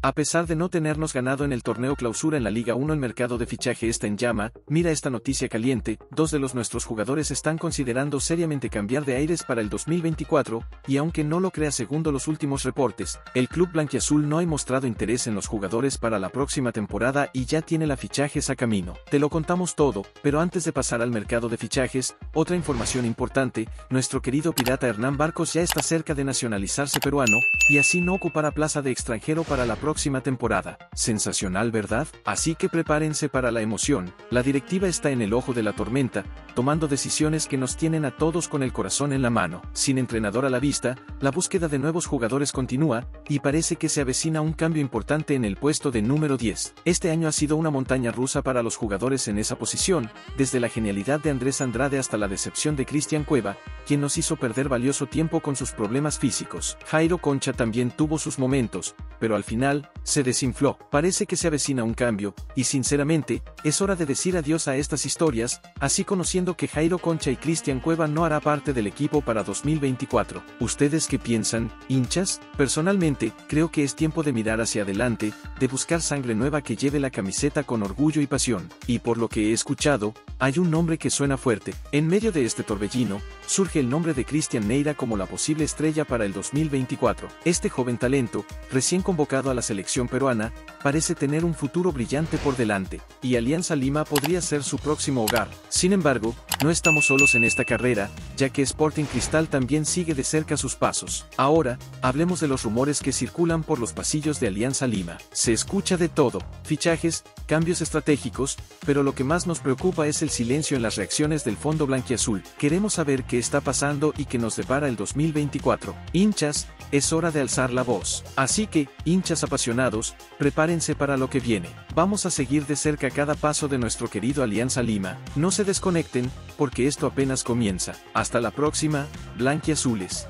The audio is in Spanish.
A pesar de no tenernos ganado en el torneo clausura en la Liga 1 el mercado de fichaje está en llama, mira esta noticia caliente, dos de los nuestros jugadores están considerando seriamente cambiar de aires para el 2024, y aunque no lo crea segundo los últimos reportes, el club blanquiazul no ha mostrado interés en los jugadores para la próxima temporada y ya tiene la fichajes a camino. Te lo contamos todo, pero antes de pasar al mercado de fichajes, otra información importante, nuestro querido pirata Hernán Barcos ya está cerca de nacionalizarse peruano, y así no ocupará plaza de extranjero para la próxima temporada. Sensacional, ¿verdad? Así que prepárense para la emoción. La directiva está en el ojo de la tormenta, tomando decisiones que nos tienen a todos con el corazón en la mano. Sin entrenador a la vista, la búsqueda de nuevos jugadores continúa, y parece que se avecina un cambio importante en el puesto de número 10. Este año ha sido una montaña rusa para los jugadores en esa posición, desde la genialidad de Andrés Andrade hasta la decepción de Cristian Cueva, quien nos hizo perder valioso tiempo con sus problemas físicos. Jairo Concha también tuvo sus momentos, pero al final, se desinfló. Parece que se avecina un cambio, y sinceramente, es hora de decir adiós a estas historias, así conociendo que Jairo Concha y Cristian Cueva no hará parte del equipo para 2024. ¿Ustedes qué piensan, hinchas? Personalmente, creo que es tiempo de mirar hacia adelante, de buscar sangre nueva que lleve la camiseta con orgullo y pasión, y por lo que he escuchado, hay un nombre que suena fuerte. En medio de este torbellino, surge el nombre de Cristian Neira como la posible estrella para el 2024. Este joven talento, recién convocado a la selección peruana, parece tener un futuro brillante por delante, y Alianza Lima podría ser su próximo hogar. Sin embargo, no estamos solos en esta carrera, ya que Sporting Cristal también sigue de cerca sus pasos. Ahora, hablemos de los rumores que circulan por los pasillos de Alianza Lima. Se escucha de todo, fichajes, cambios estratégicos, pero lo que más nos preocupa es el silencio en las reacciones del fondo blanquiazul. Queremos saber qué está pasando y qué nos depara el 2024. Hinchas, es hora de alzar la voz. Así que, hinchas apasionados, prepárense para lo que viene. Vamos a seguir de cerca cada paso de nuestro querido Alianza Lima. No se desconecten, porque esto apenas comienza. Hasta la próxima, blanquiazules.